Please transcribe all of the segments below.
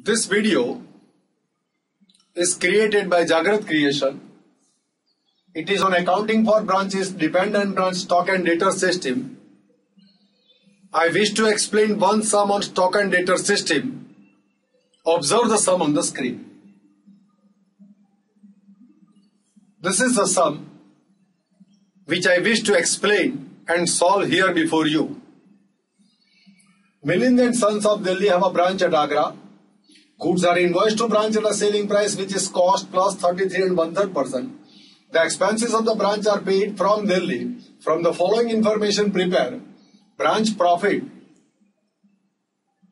This video is created by Jagrat Creation. It is on accounting for branches, dependent branch, stock and debtor system. I wish to explain one sum on stock and debtor system. Observe the sum on the screen. This is the sum which I wish to explain and solve here before you. Milind and Sons of Delhi have a branch at Agra. Goods are invoiced to branch at a selling price which is cost plus 33 and one third percent. The expenses of the branch are paid from Delhi. From the following information prepare branch profit.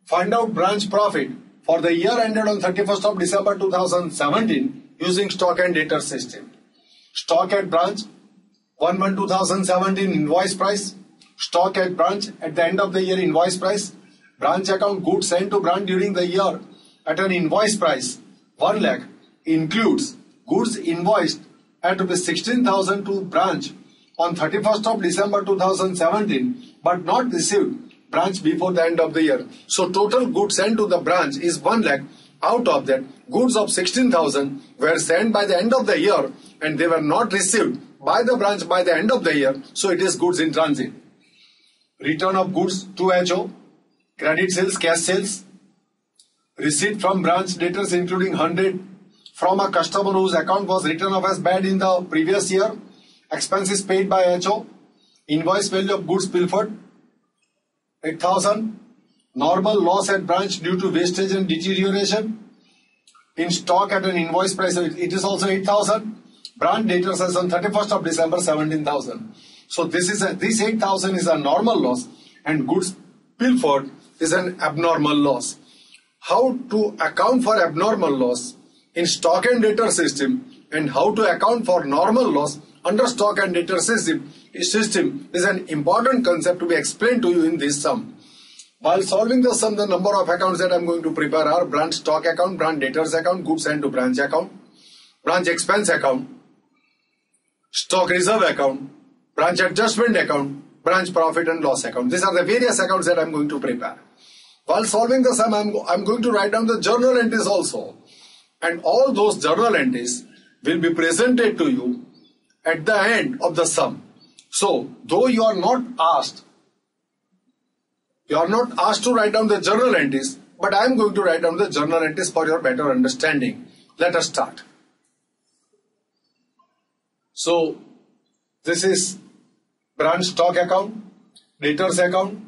Find out branch profit for the year ended on 31st of December 2017 using stock and debtor system. Stock at branch 1 1 2017 invoice price. Stock at branch at the end of the year invoice price. Branch account goods sent to branch during the year at an invoice price 1 lakh includes goods invoiced at rupees 16,000 to branch on 31st of December 2017 but not received branch before the end of the year. So total goods sent to the branch is 1 lakh. Out of that, goods of 16,000 were sent by the end of the year and they were not received by the branch by the end of the year. So it is goods in transit. Return of goods to HO, credit sales, cash sales, receipt from branch debtors including 100 from a customer whose account was written off as bad in the previous year, expenses paid by HO, invoice value of goods pilfered, 8000, normal loss at branch due to wastage and deterioration, in stock at an invoice price, it is also 8000, branch debtors as on 31st of December 17000. So this is a, this 8000 is a normal loss and goods pilfered is an abnormal loss how to account for abnormal loss in stock and debtor system and how to account for normal loss under stock and debtor system, system is an important concept to be explained to you in this sum. While solving the sum, the number of accounts that I am going to prepare are branch stock account, branch debtors account, goods sent to branch account, branch expense account, stock reserve account, branch adjustment account, branch profit and loss account. These are the various accounts that I am going to prepare. While solving the sum, I'm, I'm going to write down the journal entries also. And all those journal entries will be presented to you at the end of the sum. So, though you are not asked, you are not asked to write down the journal entries, but I am going to write down the journal entries for your better understanding. Let us start. So, this is branch stock account, debtors account,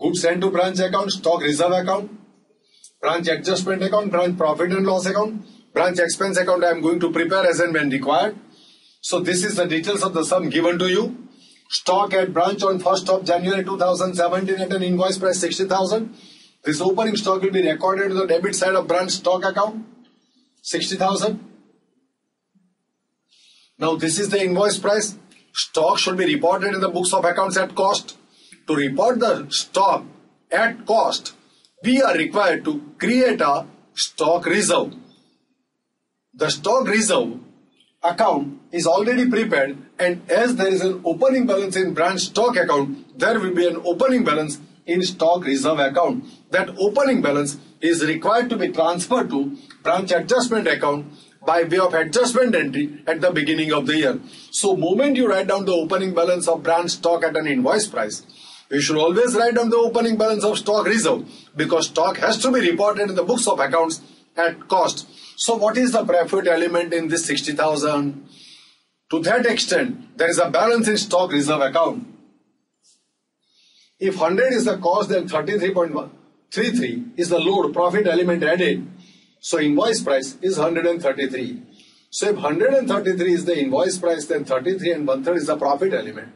goods sent to branch account, stock reserve account, branch adjustment account, branch profit and loss account, branch expense account I am going to prepare as and when required. So this is the details of the sum given to you. Stock at branch on 1st of January 2017 at an invoice price 60,000. This opening stock will be recorded to the debit side of branch stock account 60,000. Now this is the invoice price. Stock should be reported in the books of accounts at cost to report the stock at cost, we are required to create a stock reserve. The stock reserve account is already prepared and as there is an opening balance in branch stock account, there will be an opening balance in stock reserve account. That opening balance is required to be transferred to branch adjustment account by way of adjustment entry at the beginning of the year. So moment you write down the opening balance of branch stock at an invoice price, we should always write down the opening balance of stock reserve because stock has to be reported in the books of accounts at cost. So what is the profit element in this 60,000? To that extent, there is a balance in stock reserve account. If 100 is the cost, then 33.33 is the load profit element added. So invoice price is 133. So if 133 is the invoice price, then 33 and one third is the profit element.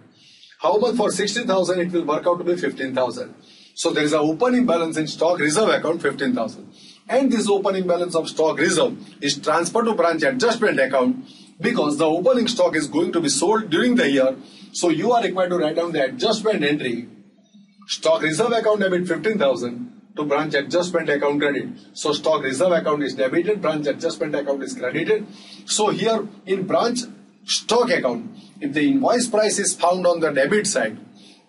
How much for 60,000? It will work out to be 15,000. So there is an opening balance in stock reserve account 15,000. And this opening balance of stock reserve is transferred to branch adjustment account because the opening stock is going to be sold during the year. So you are required to write down the adjustment entry. Stock reserve account debit 15,000 to branch adjustment account credit. So stock reserve account is debited, branch adjustment account is credited. So here in branch stock account, if the invoice price is found on the debit side,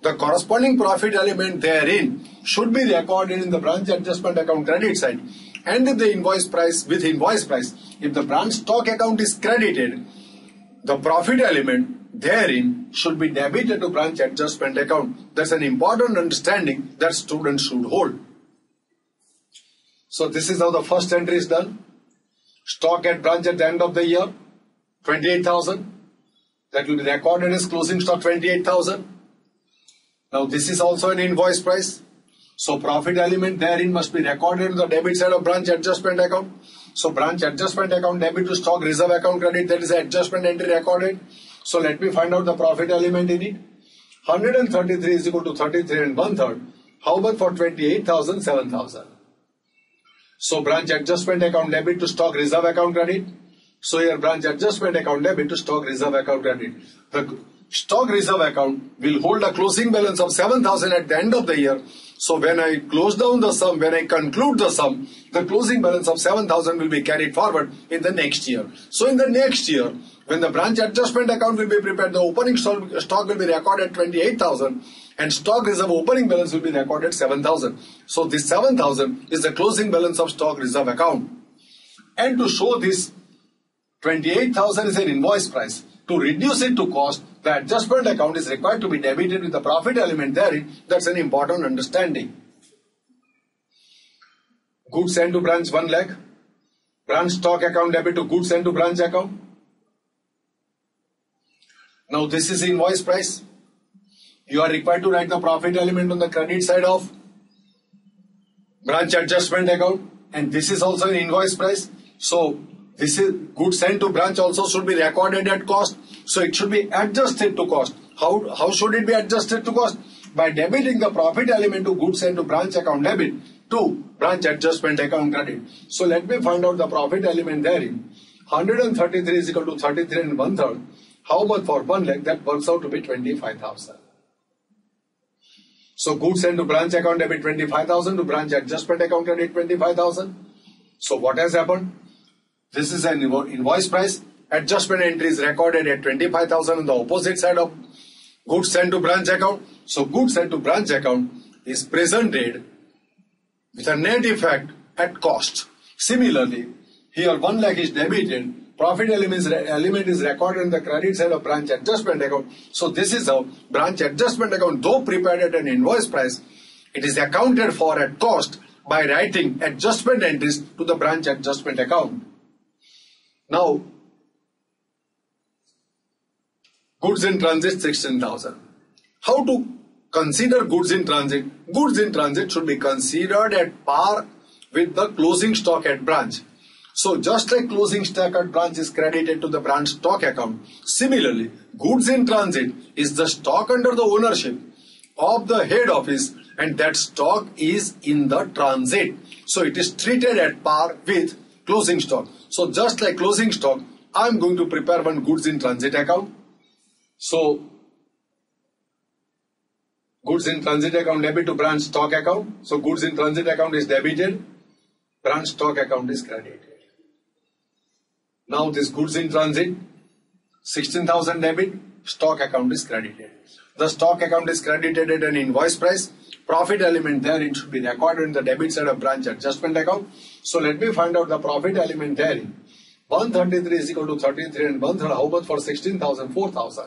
the corresponding profit element therein should be recorded in the branch adjustment account credit side. and if the invoice price with invoice price, if the branch stock account is credited, the profit element therein should be debited to branch adjustment account. That's an important understanding that students should hold. So this is how the first entry is done. Stock at branch at the end of the year, 28,000. That will be recorded as closing stock 28,000. Now this is also an invoice price. So profit element therein must be recorded in the debit side of branch adjustment account. So branch adjustment account debit to stock reserve account credit that is adjustment entry recorded. So let me find out the profit element in it. 133 is equal to 33 and one third. How about for 28,000, 7,000? So branch adjustment account debit to stock reserve account credit. So your branch adjustment account debit to stock reserve account credit. The stock reserve account will hold a closing balance of 7,000 at the end of the year. So when I close down the sum, when I conclude the sum, the closing balance of 7,000 will be carried forward in the next year. So in the next year, when the branch adjustment account will be prepared, the opening stock will be recorded 28,000 and stock reserve opening balance will be recorded 7,000. So this 7,000 is the closing balance of stock reserve account. And to show this 28,000 is an invoice price. To reduce it to cost, the adjustment account is required to be debited with the profit element therein. That's an important understanding. Goods sent to branch 1 lakh. Branch stock account debit to goods sent to branch account. Now this is invoice price. You are required to write the profit element on the credit side of branch adjustment account and this is also an invoice price. So this is goods sent to branch also should be recorded at cost. So it should be adjusted to cost. How, how should it be adjusted to cost? By debiting the profit element to goods sent to branch account debit to branch adjustment account credit. So let me find out the profit element therein. 133 is equal to 33 and one third. How much for one lakh? That works out to be 25,000. So goods sent to branch account debit 25,000 to branch adjustment account credit 25,000. So what has happened? This is an invoice price. Adjustment entry is recorded at 25,000 on the opposite side of goods sent to branch account. So goods sent to branch account is presented with a net effect at cost. Similarly, here 1 lakh is debited, profit element is, element is recorded in the credit side of branch adjustment account. So this is how branch adjustment account, though prepared at an invoice price, it is accounted for at cost by writing adjustment entries to the branch adjustment account. Now, goods in transit 16,000. How to consider goods in transit? Goods in transit should be considered at par with the closing stock at branch. So just like closing stock at branch is credited to the branch stock account, similarly, goods in transit is the stock under the ownership of the head office and that stock is in the transit. So it is treated at par with closing stock. So just like closing stock, I'm going to prepare one goods in transit account. So goods in transit account debit to branch stock account. So goods in transit account is debited, branch stock account is credited. Now this goods in transit, 16,000 debit, stock account is credited. The stock account is credited at an invoice price. Profit element there it should be recorded in the debit side of branch adjustment account. So let me find out the profit element there. 133 is equal to 33 and 1 third. How much for 16,000? 4,000.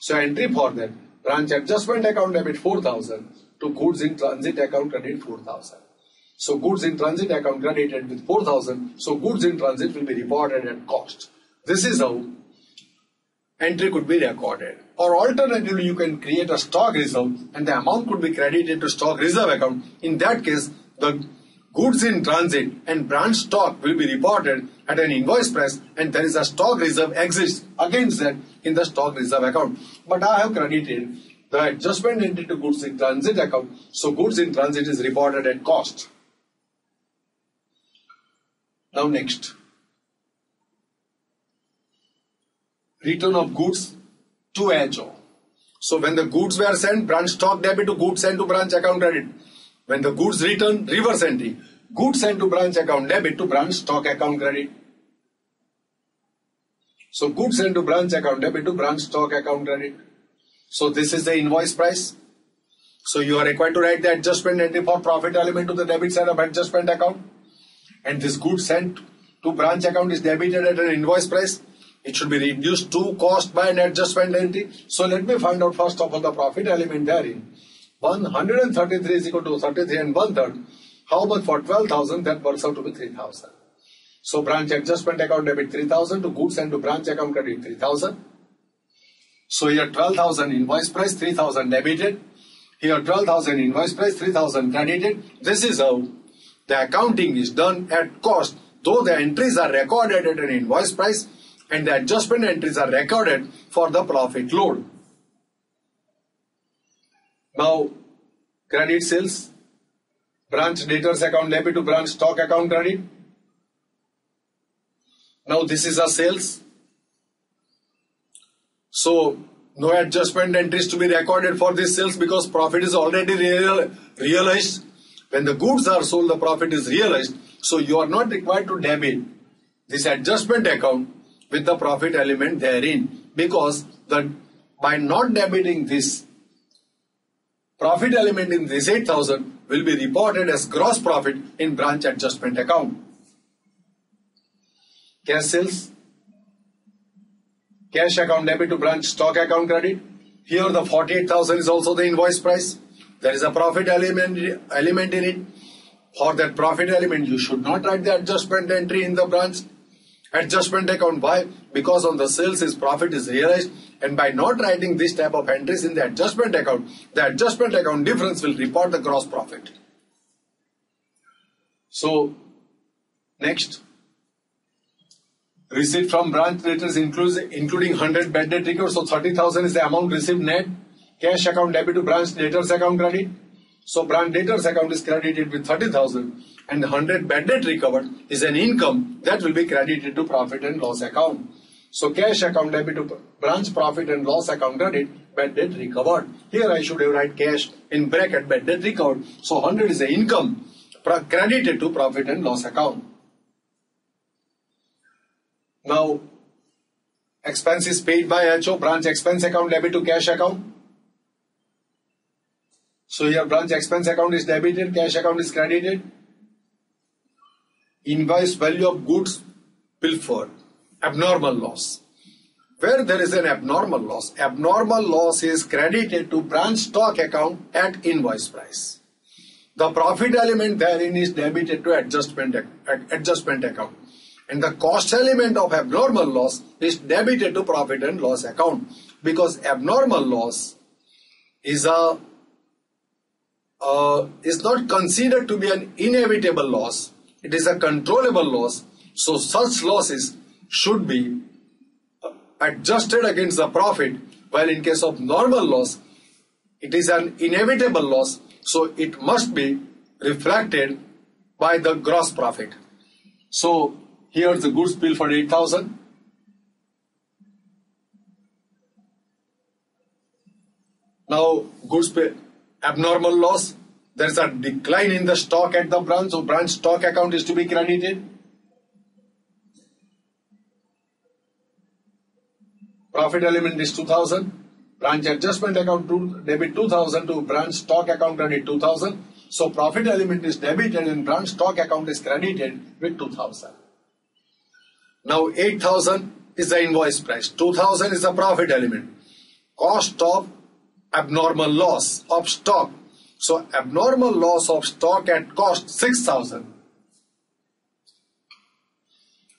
So entry for that. Branch adjustment account debit 4,000 to goods in transit account credit 4,000. So goods in transit account credited with 4,000. So goods in transit will be reported at cost. This is how entry could be recorded. Or alternatively, you can create a stock reserve and the amount could be credited to stock reserve account. In that case, the goods in transit and branch stock will be reported at an invoice price and there is a stock reserve exists against that in the stock reserve account. But I have credited the adjustment entry to goods in transit account. So goods in transit is reported at cost. Now next. Return of goods to HO. So when the goods were sent, branch stock debit to goods sent to branch account credit. When the goods return, reverse entry. Goods sent to branch account debit to branch stock account credit. So goods sent to branch account debit to branch stock account credit. So this is the invoice price. So you are required to write the adjustment entry for profit element to the debit side of adjustment account. and this goods sent to branch account is debited at an invoice price, it should be reduced to cost by an adjustment entry. So let me find out first of all the profit element therein. 133 is equal to 33 and one third. How much for 12,000? That works out to be 3,000. So branch adjustment account debit 3,000 to goods sent to branch account credit 3,000. So here 12,000 invoice price, 3,000 debited. Here 12,000 invoice price, 3,000 credited. This is how the accounting is done at cost. Though the entries are recorded at an invoice price and the adjustment entries are recorded for the profit load. Now, credit sales, branch debtors account debit to branch stock account credit. Now, this is a sales. So, no adjustment entries to be recorded for this sales because profit is already real, realized. When the goods are sold, the profit is realized. So, you are not required to debit this adjustment account with the profit element therein because the by not debiting this profit element in this 8000 will be reported as gross profit in branch adjustment account. Cash sales, cash account debit to branch stock account credit. Here the 48,000 is also the invoice price. There is a profit element, element in it. For that profit element, you should not write the adjustment entry in the branch adjustment account. Why? Because on the sales, his profit is realized and by not writing this type of entries in the adjustment account, the adjustment account difference will report the gross profit. So, next, receipt from branch debtors includes including 100 bad debt recovered. So 30,000 is the amount received net. Cash account debit to branch debtors account credit. So branch debtors account is credited with 30,000 and the 100 bad debt recovered is an income that will be credited to profit and loss account. So cash account debit to branch profit and loss account credit, bad debt recovered. Here I should have write cash in bracket bad debt recovered. So 100 is the income credited to profit and loss account. Now, expenses paid by HO, branch expense account debit to cash account. So here branch expense account is debited, cash account is credited. Invoice value of goods pilfered abnormal loss. Where there is an abnormal loss, abnormal loss is credited to branch stock account at invoice price. The profit element therein is debited to adjustment, adjustment account. And the cost element of abnormal loss is debited to profit and loss account. Because abnormal loss is a uh, is not considered to be an inevitable loss. It is a controllable loss. So such losses should be uh, adjusted against the profit, while in case of normal loss, it is an inevitable loss, so it must be reflected by the gross profit. So here the goods bill for 8000. Now goods pay abnormal loss. There is a decline in the stock at the branch, so branch stock account is to be credited. Profit element is 2000. Branch adjustment account to debit 2000 to branch stock account credit 2000. So profit element is debited and branch stock account is credited with 2000. Now 8000 is the invoice price. 2000 is the profit element. Cost of abnormal loss of stock. So abnormal loss of stock at cost 6000.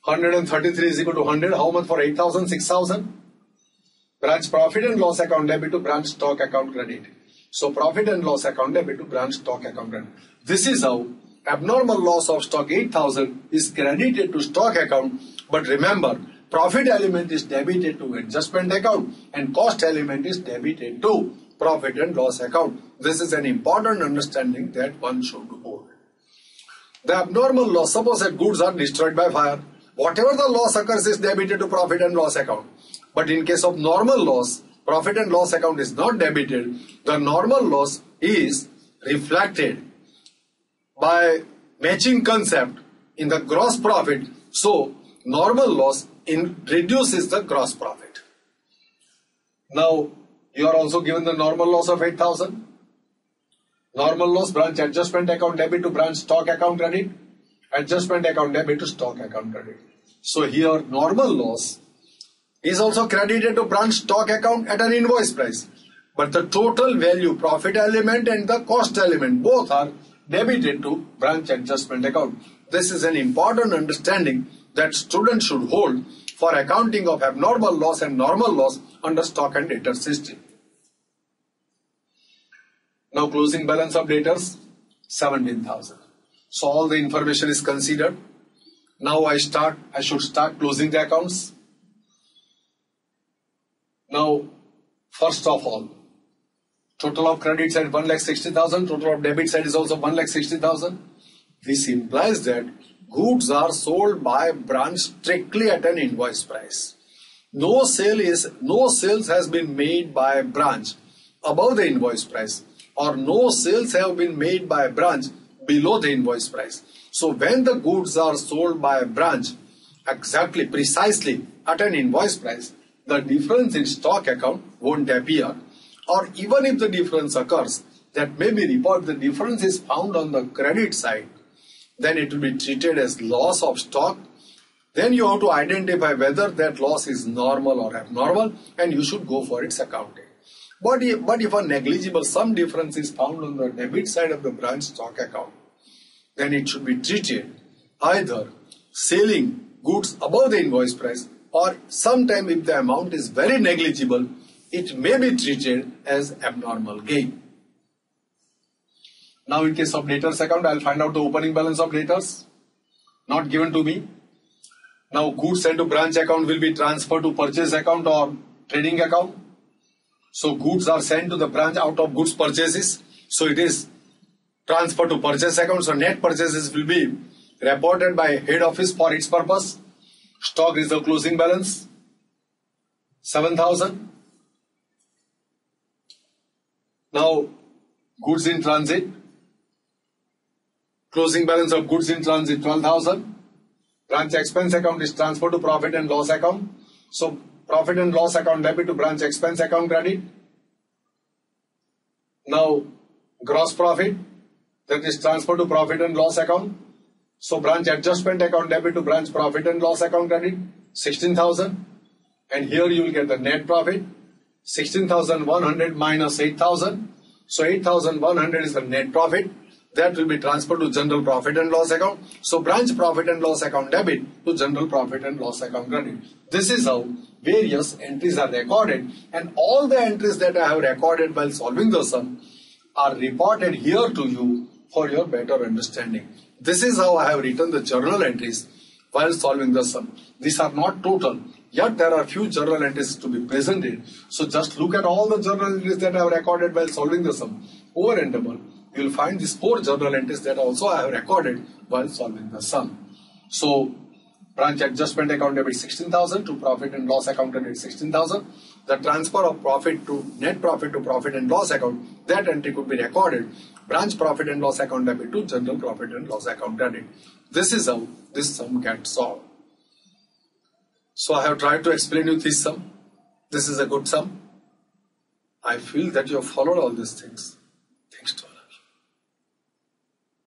133 is equal to 100. How much for 8000? 6000. Branch profit and loss account debit to branch stock account credit. So profit and loss account debit to branch stock account credit. This is how abnormal loss of stock 8000 is credited to stock account. But remember, profit element is debited to adjustment account and cost element is debited to profit and loss account. This is an important understanding that one should hold. The abnormal loss, suppose that goods are destroyed by fire, whatever the loss occurs is debited to profit and loss account. But in case of normal loss, profit and loss account is not debited. The normal loss is reflected by matching concept in the gross profit. So normal loss in reduces the gross profit. Now you are also given the normal loss of 8000. Normal loss branch adjustment account debit to branch stock account credit. adjustment account debit to stock account credit. So here normal loss is also credited to branch stock account at an invoice price. But the total value, profit element and the cost element, both are debited to branch adjustment account. This is an important understanding that students should hold for accounting of abnormal loss and normal loss under stock and debtor system. Now closing balance of debtors 17,000. So all the information is considered. Now I start, I should start closing the accounts. Now, first of all, total of credit side 1 lakh 60,000, total of debit side is also 1 lakh 60,000. This implies that goods are sold by branch strictly at an invoice price. No sale is no sales has been made by branch above the invoice price or no sales have been made by a branch below the invoice price. So when the goods are sold by a branch exactly precisely at an invoice price, the difference in stock account won't appear. Or even if the difference occurs, that may be reported the difference is found on the credit side, then it will be treated as loss of stock. Then you have to identify whether that loss is normal or abnormal and you should go for its accounting. But if, but if a negligible sum difference is found on the debit side of the branch stock account, then it should be treated either selling goods above the invoice price or sometime if the amount is very negligible, it may be treated as abnormal gain. Now in case of debtors account, I'll find out the opening balance of debtors, not given to me. Now goods sent to branch account will be transferred to purchase account or trading account. So goods are sent to the branch out of goods purchases. So it is transferred to purchase account. So net purchases will be reported by head office for its purpose. Stock reserve closing balance 7000. Now goods in transit. Closing balance of goods in transit 12,000. Branch expense account is transferred to profit and loss account. So profit and loss account debit to branch expense account credit. Now gross profit that is transferred to profit and loss account. So branch adjustment account debit to branch profit and loss account credit 16,000 and here you will get the net profit 16,100 minus 8,000. So 8,100 is the net profit that will be transferred to general profit and loss account. So branch profit and loss account debit to general profit and loss account credit. This is how various entries are recorded and all the entries that I have recorded while solving the sum are reported here to you for your better understanding. This is how I have written the journal entries while solving the sum. These are not total, yet there are few journal entries to be presented. So just look at all the journal entries that I have recorded while solving the sum. Over and above, you will find these four journal entries that also I have recorded while solving the sum. So branch adjustment account debit 16,000 to profit and loss account debit 16,000. The transfer of profit to net profit to profit and loss account, that entry could be recorded. Branch profit and loss account debit to general profit and loss account credit. This is how this sum gets solved. So I have tried to explain you this sum. This is a good sum. I feel that you have followed all these things. Thanks to